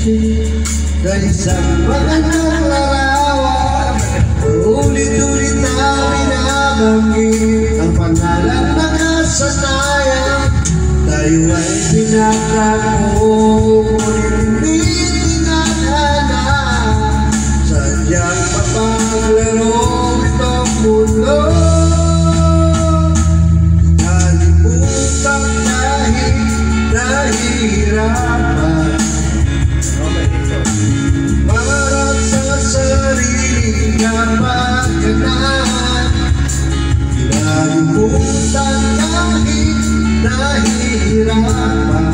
isang magandang larawan Ulit-ulit na binabanggit Ang pangalan na kasanayan Tayo ay pinagkako nahihirapan Mga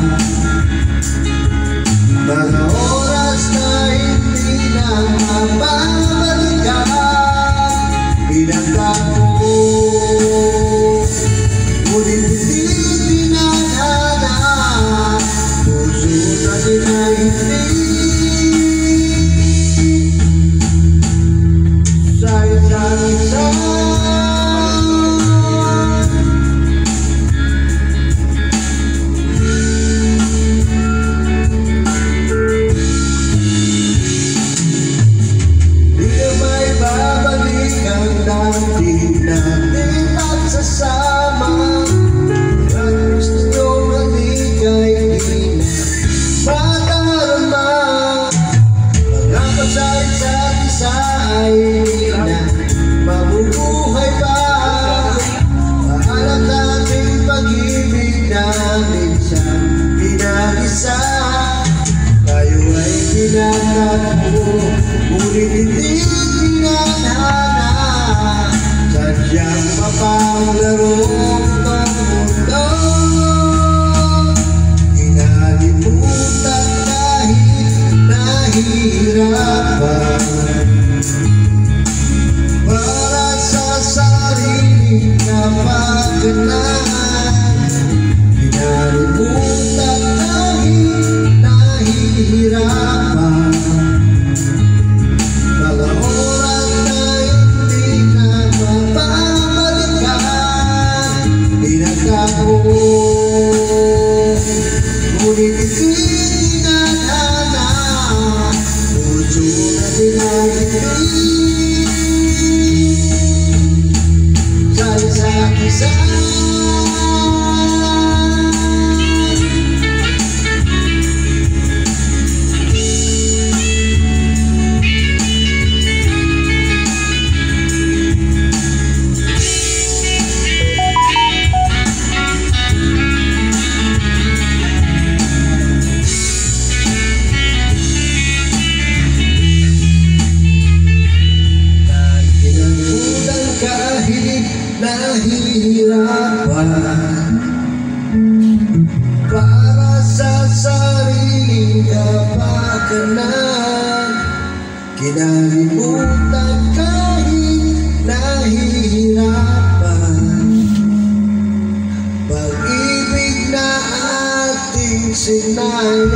pinagkakbo Ngunit hindi tinadhana Sadyang mapanglaro ng mundo. Kinalimutan dahil nahihirapan Para sa sarili Kinalimutan dahil nahihirapan Pinagkako Ngunit hindi nahihirapan Para sa sarili kapakanan Kinalimutan kahit nahihirapan Pag-ibig na ating sinayang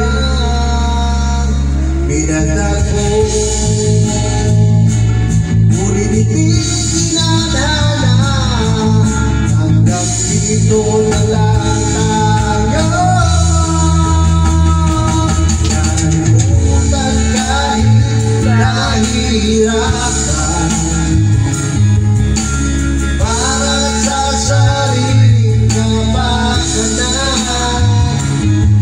Pinagdako Ngunit hindi Hanggang dito na lang tayo Nalimutan kahit Para sa sarili kapakanan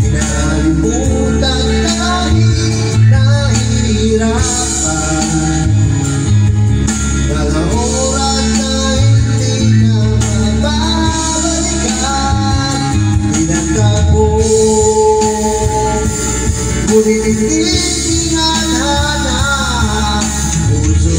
Kinalimutan kahit nahihirapan Ngunit hindi tinadhana Puso